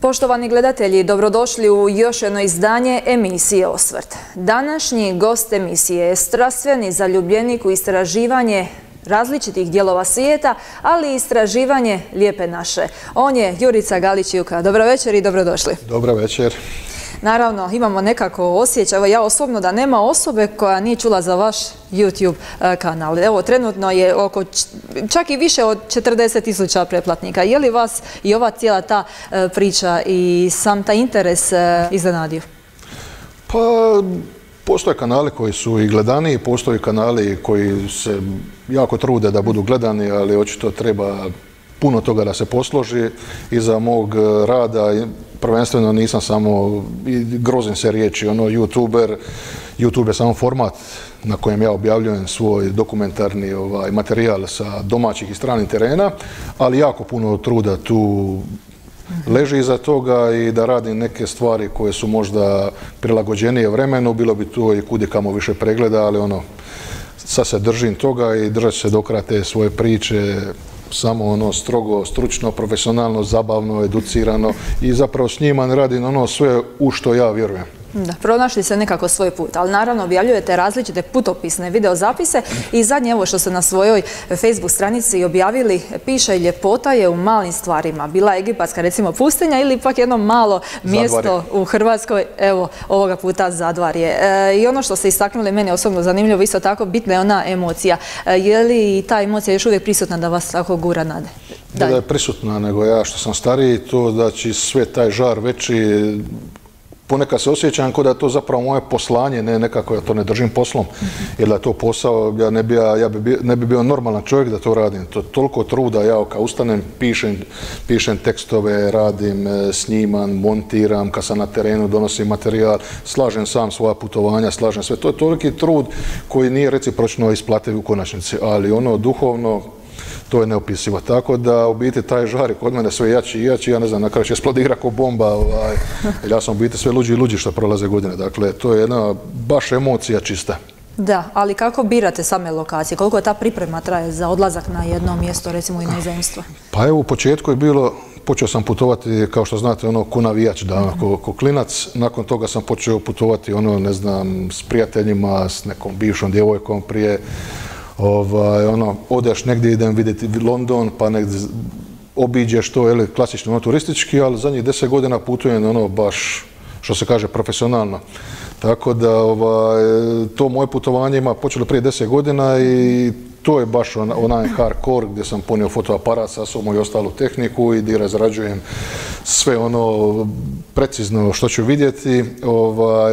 Poštovani gledatelji, dobrodošli u još jedno izdanje emisije Osvrt. Današnji gost emisije je strastveni zaljubljenik u istraživanje različitih dijelova svijeta, ali i istraživanje lijepe naše. On je Jurica Galić-Juka. Dobro večer i dobrodošli. Dobro večer. Naravno, imamo nekako osjećaj, evo ja osobno da nema osobe koja nije čula za vaš YouTube e, kanal. Evo, trenutno je oko, čak i više od 40 tisuća pretplatnika. Je li vas i ova cijela ta e, priča i sam taj interes e, iznenadio? Pa, postoje kanali koji su i gledani, postoje kanali koji se jako trude da budu gledani, ali očito treba puno toga da se posloži. Iza mog rada prvenstveno nisam samo, grozim se riječi, ono youtuber, YouTube je samo format na kojem ja objavljujem svoj dokumentarni ovaj, materijal sa domaćih i stranih terena, ali jako puno truda tu leži iza toga i da radim neke stvari koje su možda prilagođenije vremenu, bilo bi tu i kudi kamo više pregleda, ali ono, sad se držim toga i držat se dokrate svoje priče, samo ono strogo, stručno, profesionalno, zabavno, educirano i zapravo s njima radim ono sve u što ja vjerujem. Da, pronašli se nekako svoj put, ali naravno objavljujete različite putopisne videozapise i zadnje evo što ste na svojoj Facebook stranici objavili, piše ljepota je u malim stvarima. Bila egipatska recimo pustinja ili ipak jedno malo mjesto u Hrvatskoj, evo ovoga puta Zadvarje. E, I ono što ste istaknuli, meni osobno zanimljivo, isto tako bitna je ona emocija. E, je li ta emocija još uvijek prisutna da vas tako gura nade? Da je prisutna, nego ja što sam stariji, to da će sve taj žar veći ponekad se osjećam kao da je to zapravo moje poslanje, ne nekako ja to ne držim poslom, jer da je to posao, ja ne bi, ja bi, ne bi bio normalan čovjek da to radim. To je toliko truda, ja kao ustanem, pišem, pišem tekstove, radim, e, snimam, montiram, kad sam na terenu donosim materijal, slažem sam svoja putovanja, slažem sve. To je toliki trud koji nije recipročno isplativ u konačnici, ali ono duhovno, to je neopisivo. Tako da u biti taj žar je kod mene sve jači i jači, ja ne znam, na kraju će eksplodira kao bomba, ovaj, ja sam u biti sve luđi i luđi što prolaze godine. Dakle, to je jedna baš emocija čista. Da, ali kako birate same lokacije? Koliko je ta priprema traje za odlazak na jedno mjesto, recimo u inozemstvo? Pa evo, u početku je bilo, počeo sam putovati, kao što znate, ono, ko navijač, da, mm ko, klinac. Nakon toga sam počeo putovati, ono, ne znam, s prijateljima, s nekom bivšom djevojkom prije ovaj, ono, odeš negdje idem vidjeti London, pa negdje obiđeš to, je klasično ono, turistički, ali zadnjih deset godina putujem ono baš, što se kaže, profesionalno. Tako da ovaj, to moje putovanje ima počelo prije deset godina i to je baš onaj hardcore gdje sam ponio fotoaparat sa sobom i ostalu tehniku i gdje razrađujem sve ono precizno što ću vidjeti. Ovaj,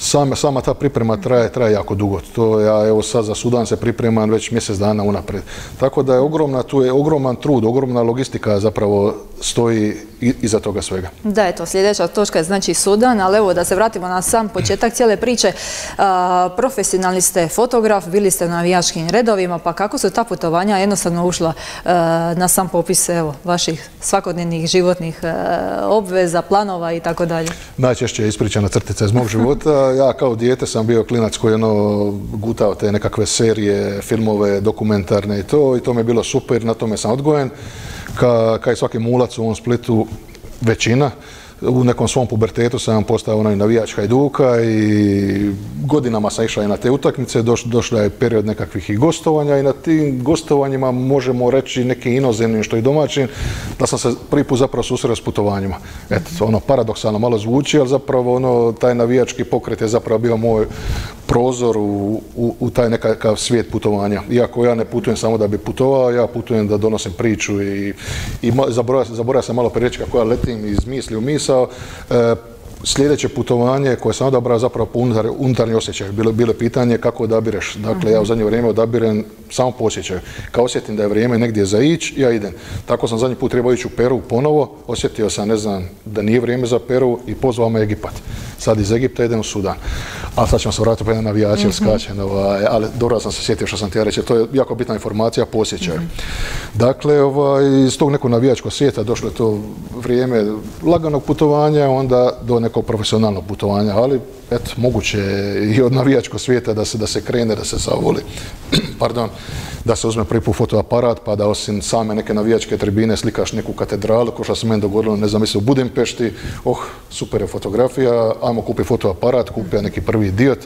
sama, sama ta priprema traje, traje jako dugo. To ja evo sad za Sudan se pripremam već mjesec dana unaprijed. Tako da je ogromna, tu je ogroman trud, ogromna logistika zapravo stoji iza toga svega. Da, eto, sljedeća točka je znači Sudan, ali evo da se vratimo na sam početak cijele priče. profesionalni ste fotograf, bili ste na navijačkim redovima, pa kako su ta putovanja jednostavno ušla na sam popis evo, vaših svakodnevnih životnih obveza, planova i tako dalje? Najčešće je ispričana crtica iz mog života. Ja kao dijete sam bio klinac koji ono gutao te nekakve serije, filmove, dokumentarne i to i to mi je bilo super, na tome sam odgojen. Ka, i svaki mulac u ovom Splitu većina u nekom svom pubertetu sam postao onaj navijač Hajduka i godinama sam išao i na te utakmice, Doš, došla je period nekakvih i gostovanja i na tim gostovanjima možemo reći neki inozemnim što i domaćim, da sam se prvi put zapravo susreo s putovanjima. Eto, ono paradoksalno malo zvuči, ali zapravo ono, taj navijački pokret je zapravo bio moj prozor u, u, taj nekakav svijet putovanja. Iako ja ne putujem samo da bi putovao, ja putujem da donosim priču i, i zaboravio sam malo prije kako ja letim iz misli u misli posao. Sljedeće putovanje koje sam odabrao zapravo po unutarnji osjećaj. Bilo, bilo pitanje kako odabireš. Dakle, ja u zadnje vrijeme odabirem samo po osjećaju. Kao osjetim da je vrijeme negdje za ići, ja idem. Tako sam zadnji put trebao ići u Peru ponovo, osjetio sam, ne znam, da nije vrijeme za Peru i pozvao me Egipat. Sad iz Egipta idem u Sudan. A sad ćemo se vratiti pa na navijače, mm skačem, ovaj, ali dobro sam se sjetio što sam ti reći, to je jako bitna informacija po osjećaju. Mhm. Dakle, ovaj, iz tog nekog navijačkog svijeta došlo je to vrijeme laganog putovanja, onda do nekog profesionalnog putovanja, ali eto, moguće je i od navijačkog svijeta da se, da se krene, da se savoli. Pardon. da se uzme prvi fotoaparat pa da osim same neke navijačke tribine slikaš neku katedralu, ko što se meni dogodilo, ne znam, mislim u Budimpešti, oh, super je fotografija, ajmo kupi fotoaparat, kupio neki prvi diot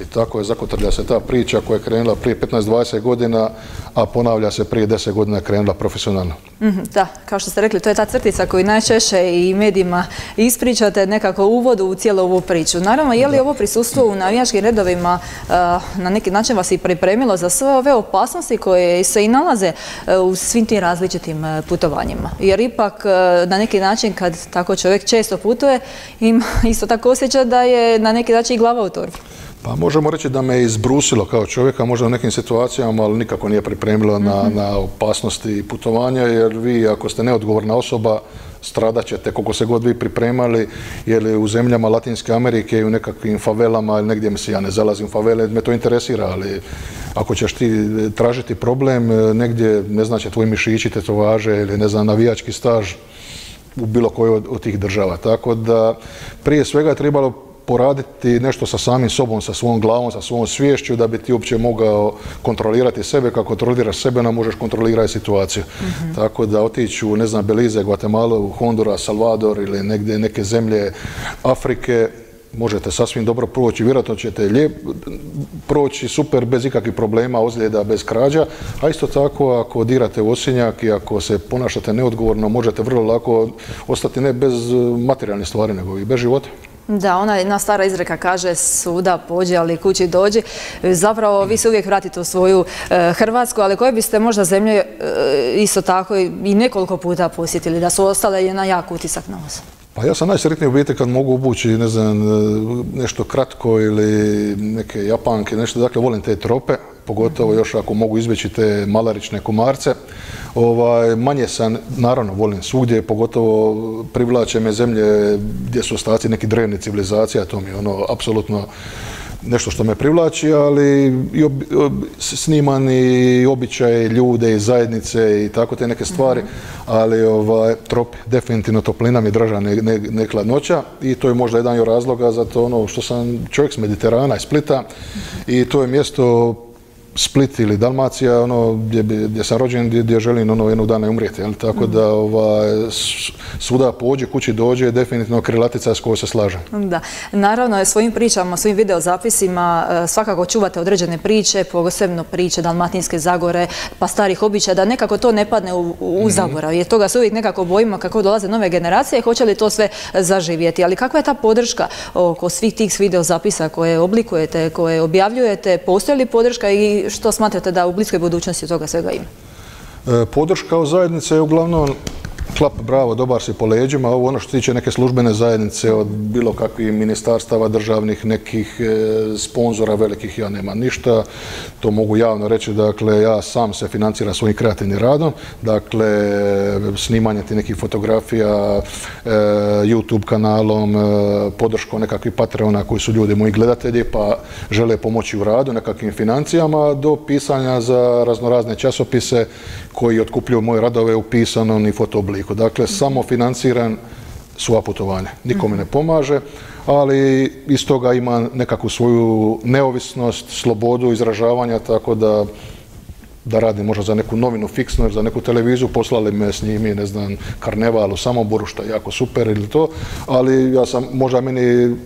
i tako je zakotrlja se ta priča koja je krenula prije 15-20 godina, a ponavlja se prije 10 godina krenula profesionalno. Mhm, da, kao što ste rekli, to je ta crtica koju najčešće i medijima ispričate nekako uvodu u cijelu ovu priču. Naravno, je li ovo prisustvo u navijačkim redovima eh, na neki način vas i pripremilo za sve ove opasnosti koje se i nalaze eh, u svim tim različitim eh, putovanjima? Jer ipak na neki način kad tako čovjek često putuje, ima isto tako osjeća da je na neki način i glava u torbi. Pa možemo reći da me izbrusilo kao čovjeka, možda u nekim situacijama, ali nikako nije pripremilo na, mhm. na opasnosti putovanja, jer vi ako ste neodgovorna osoba, stradat ćete koliko se god vi pripremali, jer u zemljama Latinske Amerike i u nekakvim favelama, ili negdje se ja ne zalazim u favele, me to interesira, ali ako ćeš ti tražiti problem, negdje, ne znači tvoji mišići, važe ili ne znam, navijački staž, u bilo kojoj od, od tih država. Tako da prije svega je trebalo poraditi nešto sa samim sobom, sa svojom glavom, sa svojom sviješću da bi ti uopće mogao kontrolirati sebe. Kako kontroliraš sebe, nam možeš kontrolirati situaciju. Mhm. Tako da otići u, ne znam, Belize, Guatemala, Honduras, Salvador ili negdje neke zemlje Afrike, možete sasvim dobro proći, vjerojatno ćete lijep, proći super bez ikakvih problema, ozljeda, bez krađa, a isto tako ako dirate u osinjak i ako se ponašate neodgovorno, možete vrlo lako ostati ne bez materijalnih stvari, nego i bez života. Da, ona jedna stara izreka kaže suda pođe, ali kući dođi. Zapravo vi se uvijek vratite u svoju e, Hrvatsku, ali koje biste možda zemlje e, isto tako i nekoliko puta posjetili, da su ostale jedan jak utisak na vas? Pa ja sam najsretniji u biti kad mogu obući, ne znam, e, nešto kratko ili neke japanke, nešto, dakle volim te trope, pogotovo još ako mogu izveći te malarične komarce. Ovaj, manje sam, naravno, volim svugdje, pogotovo privlače me zemlje gdje su ostaci neki drevni civilizacija, to mi je ono, apsolutno nešto što me privlači, ali i snimani običaje, ljude i zajednice i tako te neke stvari, mhm. ali ovaj, trop, definitivno toplina mi draža ne, hladnoća i to je možda jedan od razloga za to ono što sam čovjek s Mediterana i Splita i to je mjesto Split ili Dalmacija, ono, gdje, gdje sam rođen, gdje, gdje želim ono, jednog dana umrijeti. Jel? Tako da ovaj, svuda pođe, kući dođe, definitivno krilatica s kojoj se slaže. Da, naravno, svojim pričama, svojim videozapisima e, svakako čuvate određene priče, posebno priče Dalmatinske zagore, pa starih običaja, da nekako to ne padne u, u mhm. zaborav. Jer toga se uvijek nekako bojimo kako dolaze nove generacije, hoće li to sve zaživjeti. Ali kakva je ta podrška oko svih tih videozapisa koje oblikujete, koje objavljujete, postoji li podrška i što smatrate da u bliskoj budućnosti toga svega ima? E, podrška od zajednice je uglavnom klap, bravo, dobar si po leđima. Ovo ono što se tiče neke službene zajednice od bilo kakvih ministarstava državnih, nekih e, sponzora velikih, ja nema ništa. To mogu javno reći, dakle, ja sam se financiram svojim kreativnim radom. Dakle, snimanje ti nekih fotografija, e, YouTube kanalom, e, podrškom nekakvih Patreona koji su ljudi moji gledatelji pa žele pomoći u radu, nekakvim financijama, do pisanja za raznorazne časopise koji otkupljuju moje radove u pisanom i fotoobliku. Dakle, samo financiran sva putovanja. Nikome ne pomaže, ali iz toga ima nekakvu svoju neovisnost, slobodu izražavanja, tako da da radim možda za neku novinu fiksnu ili za neku televiziju, poslali me s njimi, ne znam, karneval u Samoboru, što je jako super ili to, ali ja sam, možda meni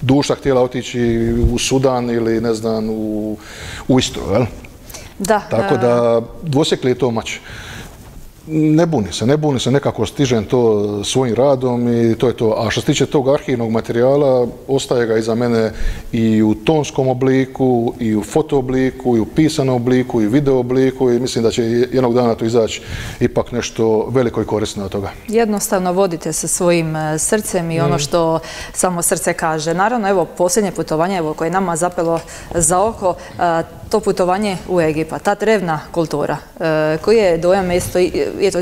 duša htjela otići u Sudan ili ne znam, u, u Istru, jel? Da. Tako da dvosjekli je to mač. Ne buni se, ne buni se, nekako stižem to svojim radom i to je to. A što se tiče tog arhivnog materijala, ostaje ga iza mene i u tonskom obliku, i u foto obliku, i u pisanom obliku, i u video obliku i mislim da će jednog dana to izaći ipak nešto veliko i korisno od toga. Jednostavno vodite se svojim e, srcem i ono mm. što samo srce kaže. Naravno, evo, posljednje putovanje evo, koje je nama zapelo za oko, e, to putovanje u Egipat, ta drevna kultura, e, koji je dojam isto,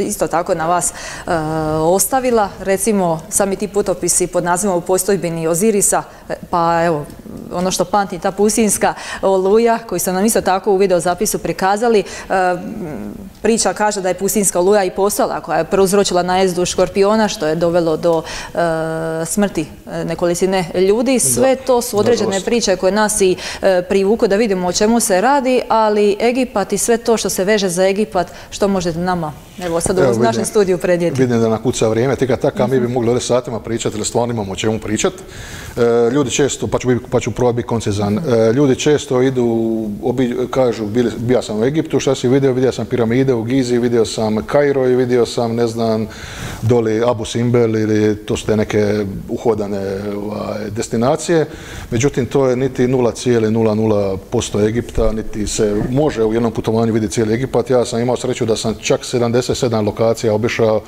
isto tako na vas e, ostavila, recimo sami ti putopisi pod nazivom u postojbini Ozirisa, e, pa evo, ono što pamti ta pustinska oluja koju su nam isto tako u videozapisu prikazali. Priča kaže da je pustinska oluja i postala koja je prouzročila najezdu škorpiona što je dovelo do smrti nekolicine ljudi. Sve to su određene priče koje nas i privuku da vidimo o čemu se radi, ali Egipat i sve to što se veže za Egipat, što možete nama, evo sad u našem studiju predjeti? Vidim da nakuca vrijeme, tika taka, mi bi mogli ovdje satima pričati, ili stvarno imamo o čemu pričati. E, ljudi često, pa ću, pa ću probati biti koncizan, e, ljudi često idu, kažu, bio sam u Egiptu, šta si vidio, vidio sam piramide u Gizi, vidio sam Kairo i vidio sam, ne znam, doli Abu Simbel ili to su te neke uhodane ovaj, destinacije. Međutim, to je niti 0,00% Egipta, niti se može u jednom putovanju vidjeti cijeli Egipat. Ja sam imao sreću da sam čak 77 lokacija obišao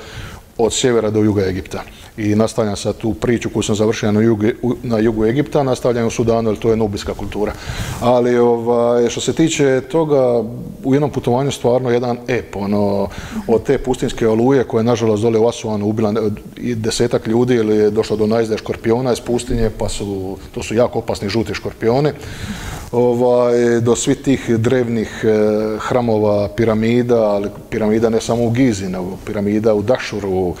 od sjevera do juga Egipta. I nastavljam sad tu priču koju sam završio na jugu, na jugu Egipta, nastavljam u Sudanu, jer to je nubijska kultura. Ali ovaj, što se tiče toga, u jednom putovanju stvarno jedan ep, ono, od te pustinske oluje koje je nažalost dole u Asuanu ubila i desetak ljudi ili je došlo do najzde škorpiona iz pustinje, pa su, to su jako opasni žuti škorpioni ovaj, do svih tih drevnih eh, hramova, piramida, ali piramida ne samo u Gizi, nego piramida u Dašuru,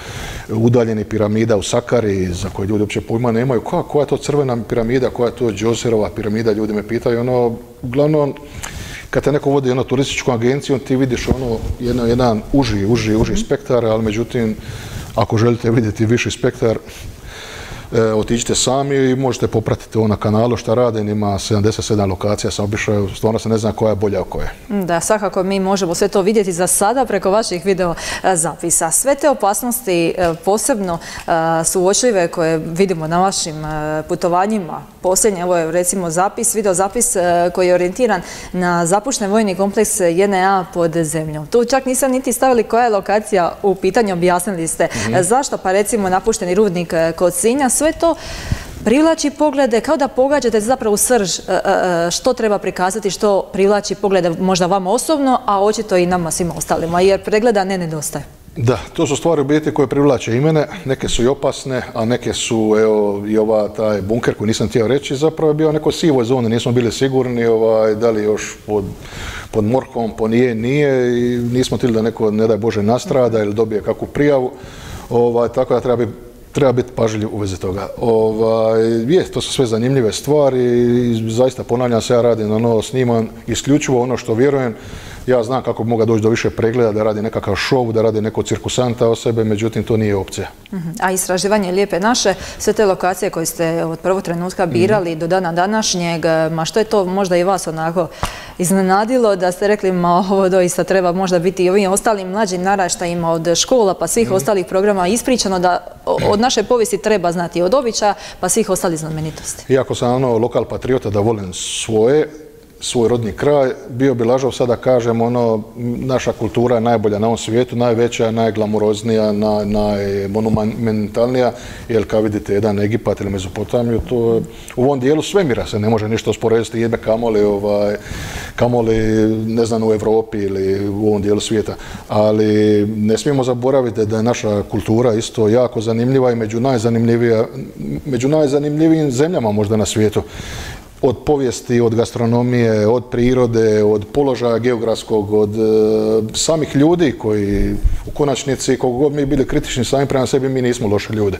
udaljeni piramida u Sakari, za koje ljudi uopće pojma nemaju. Koja, je to crvena piramida, koja je to Džozerova piramida, ljudi me pitaju. Ono, uglavnom, kad te neko vodi jednu turističku agenciju, ti vidiš ono, jedan, jedan uži, uži, uži spektar, ali međutim, ako želite vidjeti viši spektar, E, otiđite sami i možete popratiti ovo na kanalu šta rade, ima 77 lokacija sam obišao, stvarno se ne zna koja je bolja o koje. Da, svakako mi možemo sve to vidjeti za sada preko vaših video e, zapisa. Sve te opasnosti e, posebno su uočljive koje vidimo na vašim putovanjima. Posljednje, evo je recimo zapis, video zapis koji je orijentiran na zapušten vojni kompleks JNA pod zemljom. Tu čak nisam niti stavili koja je lokacija u pitanju, objasnili ste. Mhm. Zašto? Pa recimo napušteni rudnik kod Sinja, sve to privlači poglede, kao da pogađate zapravo srž e, e, e, što treba prikazati, što privlači poglede možda vama osobno, a očito i nama svima ostalima, jer pregleda ne nedostaje. Da, to su stvari u biti koje privlače i mene, neke su i opasne, a neke su, evo, i ova, taj bunker koji nisam htio reći, zapravo je bio neko sivoj zoni, nismo bili sigurni, ovaj, da li još pod, pod morkom, po nije, nije, i nismo htjeli da neko, ne daj Bože, nastrada ili dobije kakvu prijavu, ovaj, tako da treba biti treba biti pažljiv u vezi toga. Ovaj, je, to su sve zanimljive stvari i zaista ponavljam se, ja radim na novo sniman, isključivo ono što vjerujem ja znam kako bi mogao doći do više pregleda, da radi nekakav šov, da radi neko cirkusanta o sebe, međutim to nije opcija. Mhm. A istraživanje Lijepe naše, sve te lokacije koje ste od prvog trenutka birali do dana današnjeg, ma što je to možda i vas onako iznenadilo da ste rekli ma ovo doista treba možda biti i ovim ostalim mlađim naraštajima od škola pa svih mhm. ostalih programa ispričano da od naše povijesti treba znati od običaja pa svih ostalih znamenitosti. Iako sam ono lokal patriota da volim svoje, svoj rodni kraj. Bio bi lažov sada kažem ono, naša kultura je najbolja na ovom svijetu, najveća, najglamuroznija, najmonumentalnija, jer kao vidite jedan Egipat ili Mezopotamiju, to u ovom dijelu svemira se ne može ništa usporediti jedne kamoli, ovaj, kamoli ne znam u Europi ili u ovom dijelu svijeta. Ali ne smijemo zaboraviti da je naša kultura isto jako zanimljiva i među među najzanimljivijim zemljama možda na svijetu od povijesti, od gastronomije, od prirode, od položaja geografskog, od e, samih ljudi koji u konačnici, koliko god mi bili kritični sami prema sebi, mi nismo loši ljudi.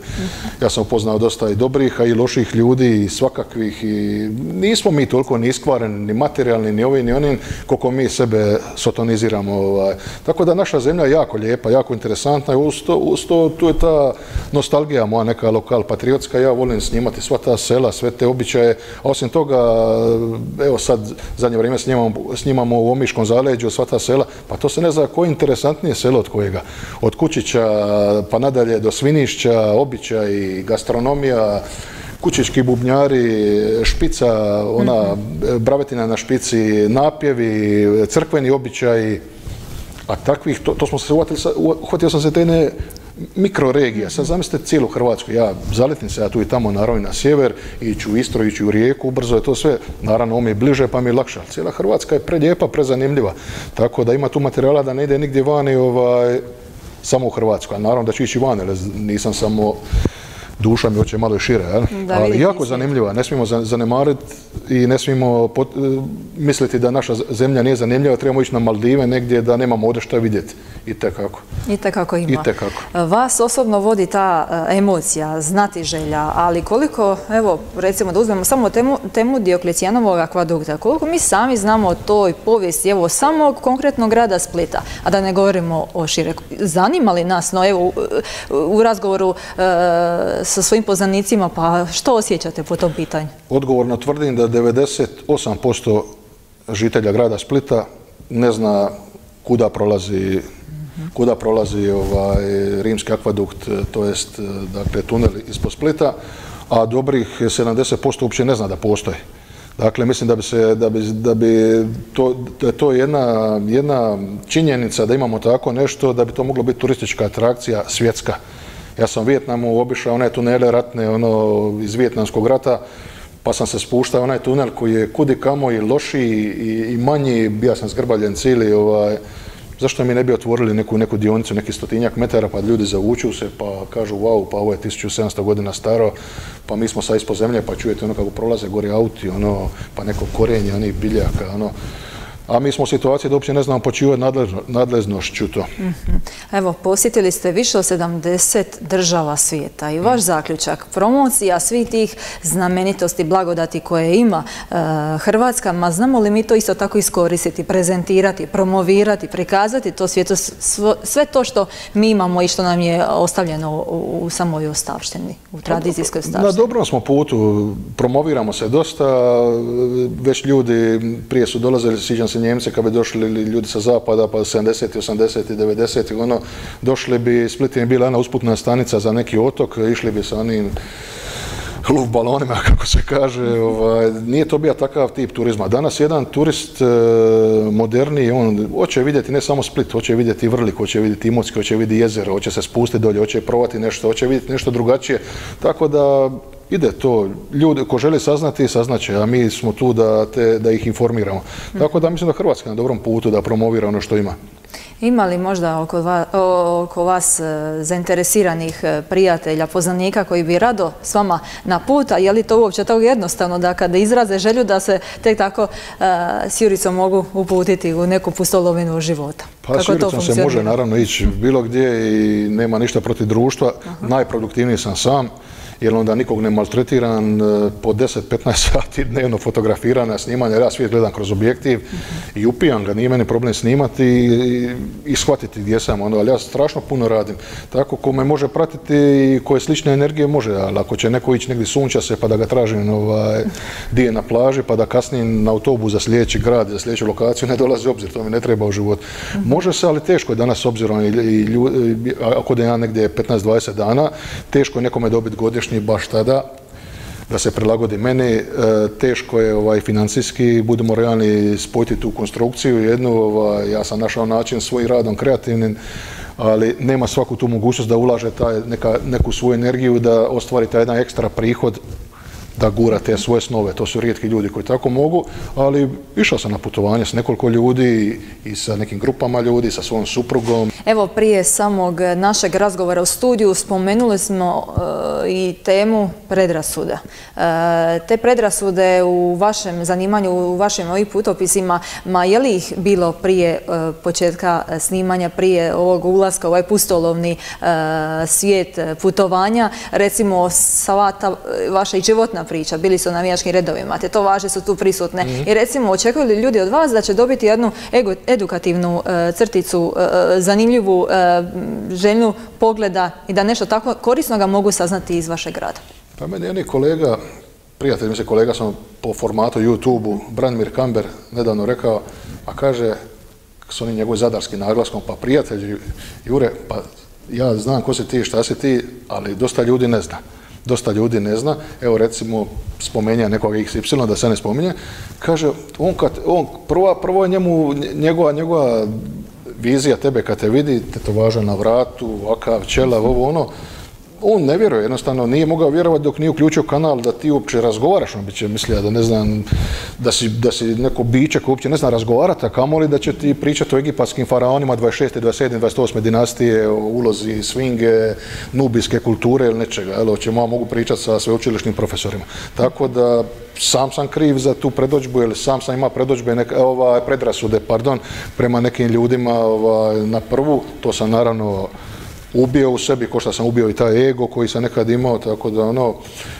Ja sam upoznao dosta i dobrih, a i loših ljudi i svakakvih i nismo mi toliko ni iskvareni, ni materijalni, ni ovi, ni oni, koliko mi sebe sotoniziramo. Ovaj. Tako da naša zemlja je jako lijepa, jako interesantna i uz to tu je ta nostalgija moja neka lokal patriotska, ja volim snimati sva ta sela, sve te običaje, a osim toga evo sad zadnje vrijeme snimamo, u Omiškom zaleđu, sva ta sela, pa to se ne zna koje interesantnije selo od kojega. Od Kučića pa nadalje do Svinišća, običaj, gastronomija, kućički bubnjari, špica, ona mhm. bravetina na špici, napjevi, crkveni običaji, a takvih, to, smo se uhvatio sam se te ne mikroregija. Sad zamislite cijelu Hrvatsku. Ja zaletim se ja tu i tamo naravno na sjever, iću u Istro, iću u Rijeku, brzo je to sve. Naravno, ovo mi je bliže pa mi je lakše. Cijela Hrvatska je prelijepa, prezanimljiva. Tako da ima tu materijala da ne ide nigdje vani ovaj, samo u Hrvatsku. A naravno da ću ići van, jer nisam samo duša mi hoće malo šire, ali jako zanimljiva, ne smijemo zanemariti i ne smijemo misliti da naša zemlja nije zanimljiva, trebamo ići na Maldive negdje da nemamo ovdje što vidjeti. I tekako. I tekako ima. I tekako. Vas osobno vodi ta e, emocija, znati želja, ali koliko, evo, recimo da uzmemo samo temu, temu Dioklecijanovog akvadukta, koliko mi sami znamo o toj povijesti, evo, samog konkretnog grada Splita, a da ne govorimo o šire. Zanima li nas, no evo, u, razgovoru e, sa svojim poznanicima, pa što osjećate po tom pitanju? Odgovorno tvrdim da 98% žitelja grada Splita ne zna kuda prolazi kuda prolazi ovaj, rimski akvadukt, to jest dakle, tunel ispod Splita, a dobrih 70% uopće ne zna da postoje. Dakle, mislim da bi se, da bi, da bi to, to je jedna, jedna činjenica da imamo tako nešto, da bi to moglo biti turistička atrakcija svjetska. Ja sam u Vijetnamu obišao one tunele ratne ono, iz Vijetnamskog rata, pa sam se spuštao onaj tunel koji je kudi kamo i lošiji i, i manji, bio sam zgrbaljen cijeli, ovaj, zašto mi ne bi otvorili neku, neku dionicu, neki stotinjak metara, pa ljudi zavuču se, pa kažu, wow, pa ovo je 1700 godina staro, pa mi smo sad ispod zemlje, pa čujete ono kako prolaze gori auti, ono, pa neko korenje, onih biljaka, ono, a mi smo u situaciji da uopće ne znamo počivati nadležnošću to. Mhm. Evo, posjetili ste više od 70 država svijeta i vaš zaključak, promocija svih tih znamenitosti, blagodati koje ima e, Hrvatska, ma znamo li mi to isto tako iskoristiti, prezentirati, promovirati, prikazati to svijetu, sve to što mi imamo i što nam je ostavljeno u, samoj ostavštini, u tradicijskoj ostavštini. Na dobrom smo putu, promoviramo se dosta, već ljudi prije su dolazili, sjećam se Njemce kad bi došli ljudi sa zapada pa 70. 80. 90. ono došli bi, Split je bila jedna usputna stanica za neki otok, išli bi sa onim luv balonima, kako se kaže, ovaj, nije to bio takav tip turizma. Danas jedan turist moderni, on hoće vidjeti ne samo Split, hoće vidjeti Vrlik, hoće vidjeti Imotski, hoće vidjeti jezero, hoće se spustiti dolje, hoće provati nešto, hoće vidjeti nešto drugačije. Tako da ide to. Ljudi ko žele saznati, saznaće, a mi smo tu da, te, da ih informiramo. Tako da mislim da Hrvatska na dobrom putu da promovira ono što ima. Ima li možda oko, oko vas e, zainteresiranih e, prijatelja, poznanika koji bi rado s vama na put, a je li to uopće tako jednostavno da kada izraze želju da se tek tako uh, s Juricom mogu uputiti u neku pustolovinu života? Pa Kako s Juricom se može naravno ići bilo gdje i nema ništa protiv društva. Najproduktivniji sam sam jer onda nikog ne maltretiran, e, po 10-15 sati dnevno fotografirana snimanja, ja svijet gledam kroz objektiv i upijam ga, nije meni problem snimati i, shvatiti gdje sam, ono, ali ja strašno puno radim. Tako ko me može pratiti i koje slične energije može, ali ako će neko ići negdje sunča se pa da ga tražim ovaj, di je na plaži pa da kasnije na autobus za sljedeći grad, za sljedeću lokaciju, ne dolazi obzir, to mi ne treba u život. Može se, ali teško je danas obzirom ako da ja negdje 15-20 dana, teško je nekome dobiti godišnje baš tada da se prilagodi meni. E, teško je ovaj, financijski, budemo realni, spojiti tu konstrukciju jednu. Ovaj, ja sam našao način svojim radom kreativnim, ali nema svaku tu mogućnost da ulaže neku svoju energiju, da ostvari taj jedan ekstra prihod da gura te svoje snove. To su rijetki ljudi koji tako mogu, ali išao sam na putovanje s nekoliko ljudi i sa nekim grupama ljudi, sa svojom suprugom. Evo, prije samog našeg razgovora u studiju spomenuli smo e, i temu predrasuda. E, te predrasude u vašem zanimanju, u vašim ovih putopisima, ma je li ih bilo prije e, početka snimanja, prije ovog ulaska u ovaj pustolovni svijet putovanja, recimo sva vaša i životna priča, bili su u navijačkim redovima, te to važe su tu prisutne. Mhm. I recimo, očekuju li ljudi od vas da će dobiti jednu edukativnu e, crticu, e, e, zanimljivu željnu pogleda i da nešto tako korisno ga mogu saznati iz vašeg grada? Pa meni je kolega, prijatelj mi se kolega sam po formatu YouTube-u, Branimir Kamber, nedavno rekao, a kaže, s onim njegovim zadarskim naglaskom, pa prijatelj Jure, pa ja znam ko si ti, šta si ti, ali dosta ljudi ne zna dosta ljudi ne zna, evo recimo spomenja nekoga XY, da se ne spominje, kaže, on kad, on, prva, prvo je njemu, njegova, njegova vizija tebe kad te vidi, te to važa na vratu, ovakav, čela, ovo ono, on ne vjeruje, jednostavno nije mogao vjerovati dok nije uključio kanal da ti uopće razgovaraš, on bi će mislio da ne znam, da si, da si neko biće koji uopće ne zna razgovarati, a kamoli da će ti pričati o egipatskim faraonima 26. 27. 28. dinastije, o ulozi svinge, nubijske kulture ili nečega, evo, će mogu pričati sa sveučilišnim profesorima. Tako da sam sam kriv za tu predođbu ili sam sam ima predođbe, neka, ovaj, predrasude, pardon, prema nekim ljudima ovaj, na prvu, to sam naravno ubio u sebi, ko što sam ubio i taj ego koji sam nekad imao, tako da ono,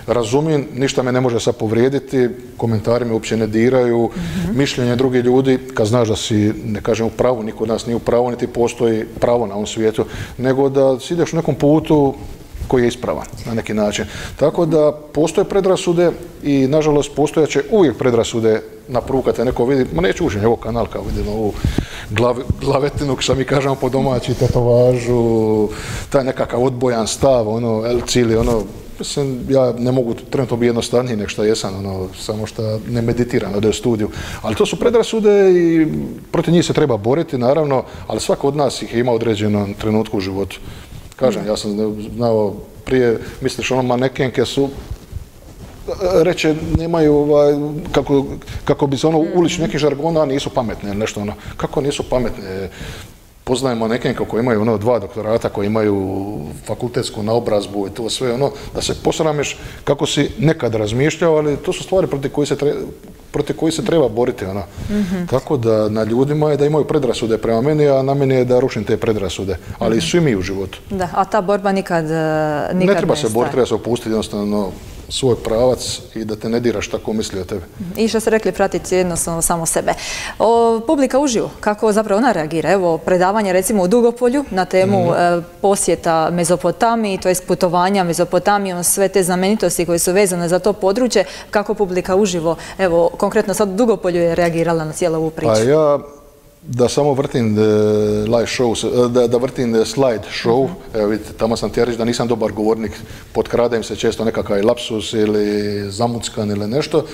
razumijem, ništa me ne može sad povrijediti, komentari me uopće ne diraju, mišljenje drugih ljudi, kad znaš da si, ne kažem u pravu, niko od nas nije u pravu, niti postoji pravo na ovom svijetu, nego da si ideš u nekom putu koji je ispravan na neki način. Tako da postoje predrasude i nažalost postojaće uvijek predrasude na prvu kad te neko vidi, ma neću ući njegov kanal kao vidim ovu glavetinu, što mi kažemo po domaći tetovažu, taj nekakav odbojan stav, ono, el cili, ono, mislim, ja ne mogu trenutno biti jednostavniji nek što jesam, ono, samo što ne meditiram je studiju. Ali to su predrasude i protiv njih se treba boriti, naravno, ali svako od nas ih ima određenom trenutku u životu. Kažem, ja sam znao prije, misliš ono manekenke su reče nemaju ovaj, kako, kako bi se ono ulični neki žargona nisu pametne nešto ono. Kako nisu pametne? Poznajemo neke koji imaju ono dva doktorata, koji imaju fakultetsku naobrazbu i to sve ono, da se posrameš kako si nekad razmišljao, ali to su stvari protiv koji se treba protiv koji se treba boriti. Ona. Tako da na ljudima je da imaju predrasude prema meni, a na meni je da rušim te predrasude. Ali i svi mi u životu. Da, a ta borba nikad, nikad ne treba se boriti, treba se opustiti jednostavno svoj pravac i da te ne diraš tako misli o tebi. I što ste rekli, pratiti jednostavno samo sebe. O, publika uživo, kako zapravo ona reagira? Evo, predavanje recimo u Dugopolju na temu mhm. e, posjeta Mezopotamiji, to je putovanja Mezopotamijom, sve te znamenitosti koje su vezane za to područje, kako publika uživo, evo, konkretno sad u Dugopolju je reagirala na cijelu ovu priču? Pa ja da samo vrtim live show, da, da vrtim slide show, mhm. evo vidite, tamo sam ti reći da nisam dobar govornik, potkradem se često nekakav lapsus ili zamuckan ili nešto.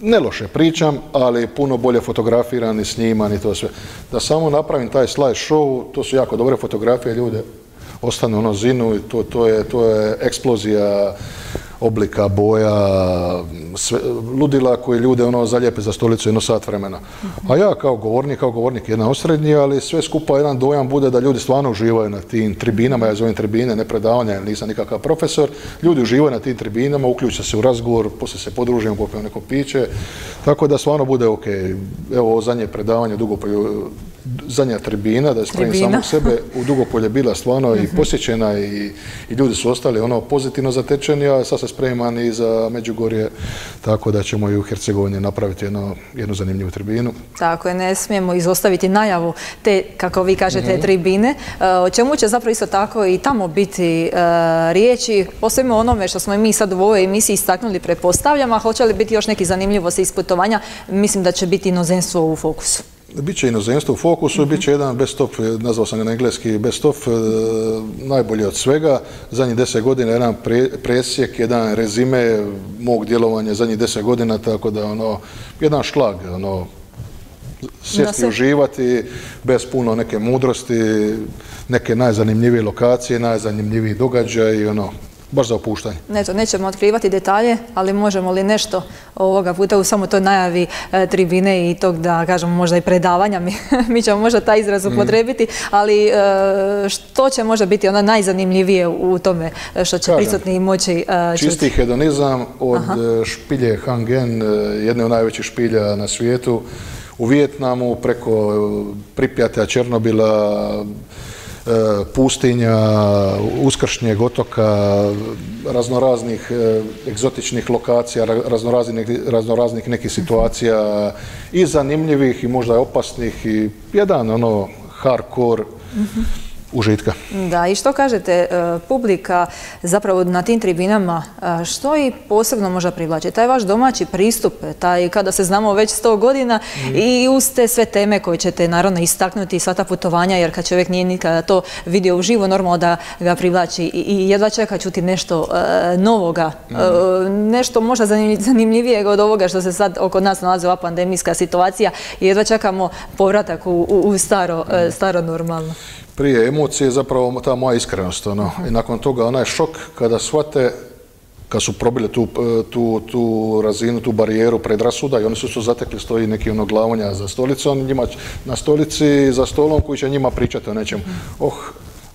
Ne loše pričam, ali puno bolje fotografiran i sniman i to sve. Da samo napravim taj slide show, to su jako dobre fotografije, ljude ostane ono zinu i to, to, je, to je eksplozija oblika, boja, sve, ludila koji ljude ono zalijepe za stolicu jedno sat vremena. A ja kao govornik, kao govornik jedan osrednji, ali sve skupa jedan dojam bude da ljudi stvarno uživaju na tim tribinama, ja zovem tribine, ne predavanja, jer nisam nikakav profesor, ljudi uživaju na tim tribinama, uključe se u razgovor, poslije se podružimo, popijemo neko piće, tako da stvarno bude ok. Evo zadnje predavanje dugo zadnja tribina, da spremim samog sebe, u Dugopolje bila stvarno i mhm. posjećena i, i ljudi su ostali ono pozitivno zatečeni, a sad se spreman i za Međugorje, tako da ćemo i u Hercegovini napraviti jedno, jednu zanimljivu tribinu. Tako je, ne smijemo izostaviti najavu te, kako vi kažete, mhm. tribine, e, o čemu će zapravo isto tako i tamo biti e, riječi, posebno onome što smo i mi sad u ovoj emisiji istaknuli, pretpostavljam, a hoće li biti još neki zanimljivosti isputovanja, mislim da će biti inozemstvo u fokusu. Biće inozemstvo u fokusu, mm bit će jedan best of, nazvao sam ga na engleski best of, e, najbolji od svega. Zadnjih deset godina jedan presjek, jedan rezime mog djelovanja zadnjih deset godina, tako da ono, jedan šlag, ono, sjesti uživati bez puno neke mudrosti, neke najzanimljivije lokacije, najzanimljiviji događaj, ono, baš za opuštanje. Neto, nećemo otkrivati detalje, ali možemo li nešto ovoga puta u samo toj najavi e, tribine i tog da kažemo možda i predavanja, mi, ćemo možda taj izraz mhm. upotrebiti, ali e, što će možda biti ono najzanimljivije u tome e, što će prisutni moći čuti? Čisti hedonizam od špilje Hangen, jedne od najvećih špilja na svijetu, u Vijetnamu preko Pripjata, Černobila, E, pustinja, uskršnjeg otoka, raznoraznih e, egzotičnih lokacija, raznoraznih nekih situacija i zanimljivih i možda opasnih i jedan ono hardcore užitka. Da, i što kažete, e, publika zapravo na tim tribinama, e, što i posebno možda privlači? Taj vaš domaći pristup, taj kada se znamo već sto godina mhm. i uz te sve teme koje ćete naravno istaknuti, sva ta putovanja, jer kad čovjek nije nikada to vidio uživo, normalno da ga privlači i jedva čeka čuti nešto e, novoga, mhm. nešto možda zanimljivijeg od ovoga što se sad oko nas nalazi ova pandemijska situacija i jedva čekamo povratak u, staro, staro normalno. Prije emocije zapravo ta moja iskrenost. Ono. I nakon toga onaj šok kada shvate kad su probili tu, tu, tu razinu, tu barijeru predrasuda i oni su se zatekli, stoji neki ono glavonja za stolicom, njima na stolici za stolom koji će njima pričati o nečem. Oh,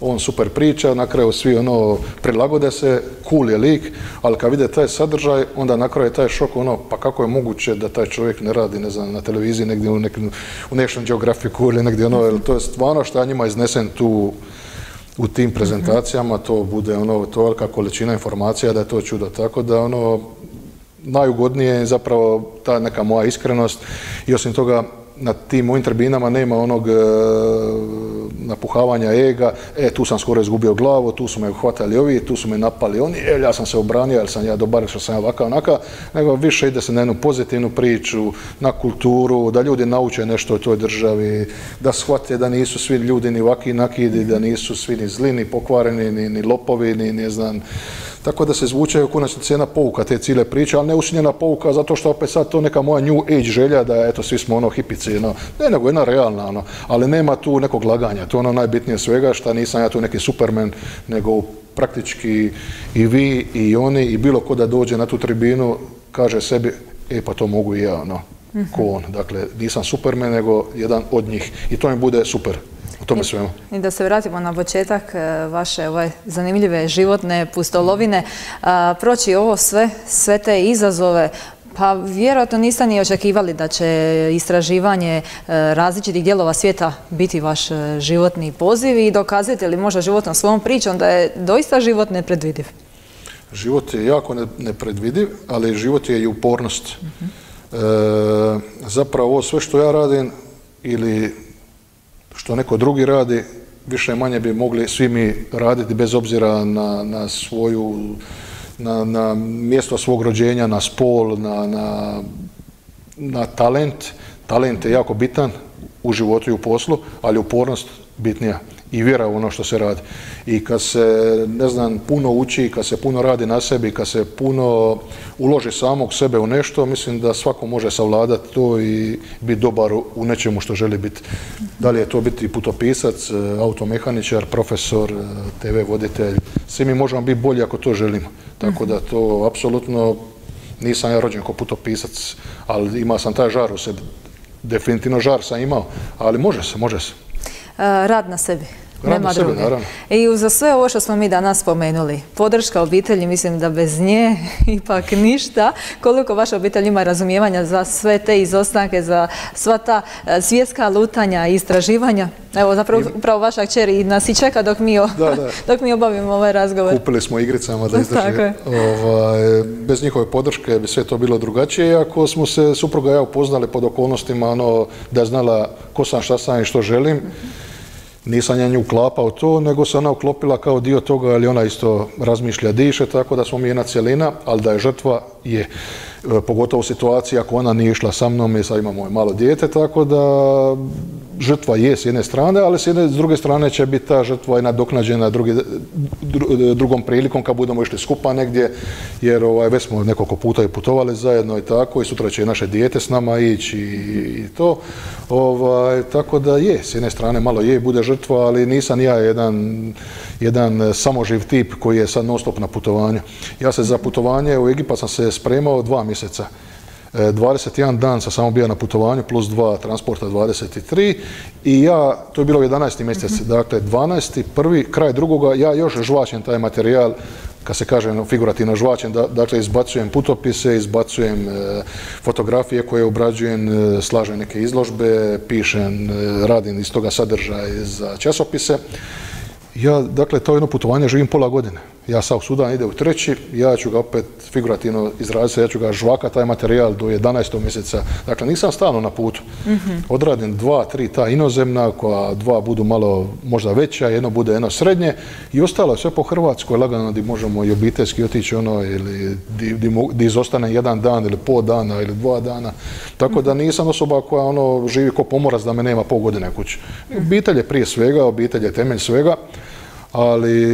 on super priča, na kraju svi ono prilagode se, cool je lik, ali kad vide taj sadržaj, onda na kraju je taj šok ono, pa kako je moguće da taj čovjek ne radi, ne znam, na televiziji negdje u, nekim, u National Geographicu ili negdje ono, jer to je stvarno što je njima iznesen tu u tim prezentacijama, to bude ono, tolika količina informacija da je to čudo. Tako da ono, najugodnije je zapravo ta neka moja iskrenost i osim toga na tim mojim tribinama nema onog e, napuhavanja ega, e tu sam skoro izgubio glavu, tu su me hvatali ovi, tu su me napali oni, e ja sam se obranio, jer sam ja dobar, što sam ja ovakav, onaka, nego više ide se na jednu pozitivnu priču, na kulturu, da ljudi nauče nešto o toj državi, da shvate da nisu svi ljudi ni ovaki nakidi, da nisu svi ni zli, ni pokvareni, ni, ni lopovi, ni ne znam, tako da se zvuče u konačnici jedna pouka te cijele priče, ali ne usinjena pouka zato što opet sad to neka moja new age želja da eto svi smo ono hipici, no. ne nego jedna realna, ono. ali nema tu nekog laganja, to je ono najbitnije svega što nisam ja tu neki superman, nego praktički i vi i oni i bilo ko da dođe na tu tribinu kaže sebi, e pa to mogu i ja, ono, ko on. Dakle, nisam superman, nego jedan od njih i to mi bude super u tome svemu. I da se vratimo na početak e, vaše ove zanimljive životne pustolovine, proći ovo sve, sve te izazove, pa vjerojatno niste ni očekivali da će istraživanje e, različitih dijelova svijeta biti vaš e, životni poziv i dokazujete li možda životnom svojom pričom da je doista život nepredvidiv? Život je jako nepredvidiv, ali život je i upornost. zapravo ovo sve što ja radim ili što neko drugi radi, više manje bi mogli svi mi raditi bez obzira na, na svoju, na, na, mjesto svog rođenja, na spol, na, na, na talent. Talent je jako bitan u životu i u poslu, ali upornost bitnija i vjera u ono što se radi. I kad se, ne znam, puno uči, kad se puno radi na sebi, kad se puno uloži samog sebe u nešto, mislim da svako može savladati to i biti dobar u nečemu što želi biti. Da li je to biti putopisac, automehaničar, profesor, TV voditelj, svi mi možemo biti bolji ako to želimo. Tako da to apsolutno nisam ja rođen kao putopisac, ali imao sam taj žar u sebi. Definitivno žar sam imao, ali može se, može se. Rad na sebi. Nema druge. I za sve ovo što smo mi danas spomenuli, podrška obitelji, mislim da bez nje ipak ništa. Koliko vaša obitelj ima razumijevanja za sve te izostanke, za sva ta e, svjetska lutanja i istraživanja? Evo, zapravo upravo vaša kćer nas i čeka dok mi, dok mi obavimo ovaj razgovor. Kupili smo igricama da izdrži. Ovaj, bez njihove podrške bi sve to bilo drugačije. Iako smo se supruga ja upoznali pod okolnostima ono, da je znala ko sam, šta sam i što želim nisam ja nju uklapao to, nego se ona uklopila kao dio toga, ali ona isto razmišlja, diše, tako da smo mi jedna cjelina, ali da je žrtva je. E, pogotovo u situaciji ako ona nije išla sa mnom, mi sad imamo malo dijete, tako da žrtva je s jedne strane, ali s, druge strane će biti ta žrtva i nadoknađena drugi, drugom prilikom kad budemo išli skupa negdje, jer ovaj, već smo nekoliko puta i putovali zajedno i tako i sutra će i naše dijete s nama ići i, to. Ovaj, tako da je, s jedne strane malo je, bude žrtva, ali nisam ja jedan, jedan samoživ tip koji je sad non stop na putovanju. Ja se za putovanje u Egipat sam se spremao dva mjeseca. 21 dan sam samo bio na putovanju, plus dva transporta 23 i ja, to je bilo 11. mjesec, mhm. dakle 12. prvi, kraj drugoga, ja još žvačem taj materijal, kad se kaže figurativno žvačem, dakle izbacujem putopise, izbacujem e, fotografije koje obrađujem, e, slažem neke izložbe, pišem, e, radim iz toga sadržaj za časopise. Ja, dakle, to jedno putovanje živim pola godine ja South Sudan ide u treći, ja ću ga opet figurativno izraziti, ja ću ga žvaka taj materijal do 11. mjeseca. Dakle, nisam stalno na putu. Mhm. Odradim dva, tri ta inozemna, koja dva budu malo možda veća, jedno bude jedno srednje i ostalo sve po Hrvatskoj lagano gdje možemo i obiteljski otići ono ili gdje izostane jedan dan ili pol dana ili dva dana. Tako da nisam osoba koja ono živi ko pomorac da me nema pol godine kući. Obitelj je prije svega, obitelj je temelj svega ali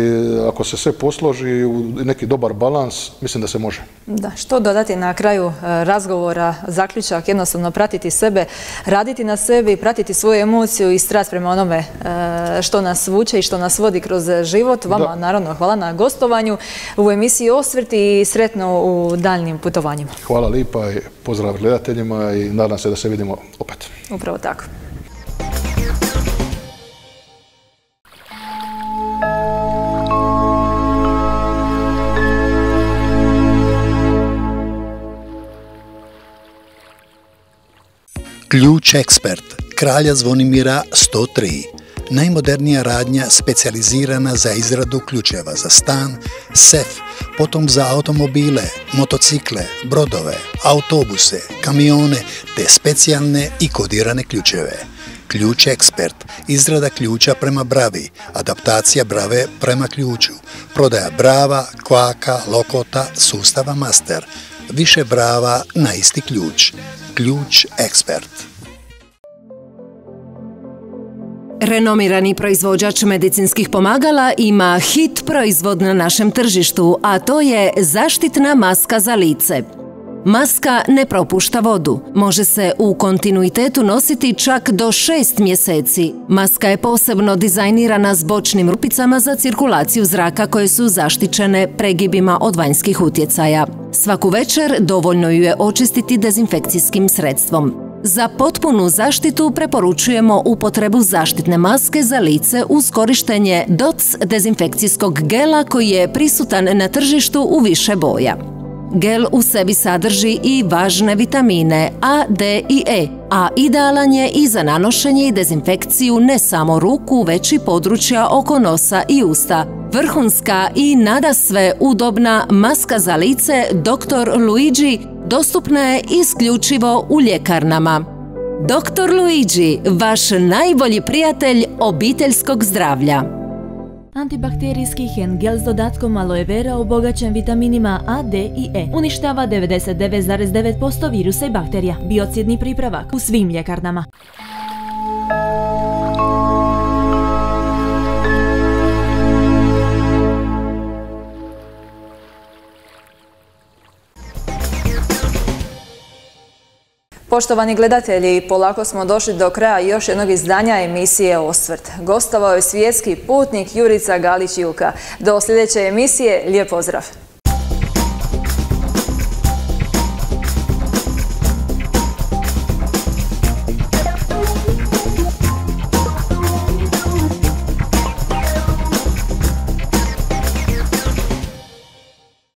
ako se sve posloži u neki dobar balans, mislim da se može. Da, što dodati na kraju e, razgovora, zaključak, jednostavno pratiti sebe, raditi na sebi, pratiti svoju emociju i strast prema onome e, što nas vuče i što nas vodi kroz život. Vama naravno hvala na gostovanju u emisiji Osvrti i sretno u daljnim putovanjima. Hvala lipa i pozdrav gledateljima i nadam se da se vidimo opet. Upravo tako. Ključ Ekspert, kralja Zvonimira 103. Najmodernija radnja specijalizirana za izradu ključeva za stan, sef, potom za automobile, motocikle, brodove, autobuse, kamione te specijalne i kodirane ključeve. Ključ Ekspert, izrada ključa prema bravi, adaptacija brave prema ključu, prodaja brava, kvaka, lokota, sustava master, više brava na isti ključ. Ključ Ekspert. Renomirani proizvođač medicinskih pomagala ima hit proizvod na našem tržištu, a to je zaštitna maska za lice. Maska ne propušta vodu. Može se u kontinuitetu nositi čak do šest mjeseci. Maska je posebno dizajnirana s bočnim rupicama za cirkulaciju zraka koje su zaštićene pregibima od vanjskih utjecaja. Svaku večer dovoljno ju je očistiti dezinfekcijskim sredstvom. Za potpunu zaštitu preporučujemo upotrebu zaštitne maske za lice uz korištenje DOTS dezinfekcijskog gela koji je prisutan na tržištu u više boja. Gel u sebi sadrži i važne vitamine A, D i E, a idealan je i za nanošenje i dezinfekciju ne samo ruku, već i područja oko nosa i usta. Vrhunska i nada sve udobna maska za lice Dr. Luigi dostupna je isključivo u ljekarnama. Dr. Luigi, vaš najbolji prijatelj obiteljskog zdravlja. Antibakterijski hen gel s dodatkom aloe vera obogaćen vitaminima A, D i E. Uništava 99,9% virusa i bakterija. Biocidni pripravak u svim ljekarnama. Poštovani gledatelji, polako smo došli do kraja još jednog izdanja emisije Osvrt. Gostovao je svjetski putnik Jurica Galić-Juka. Do sljedeće emisije, lijep pozdrav!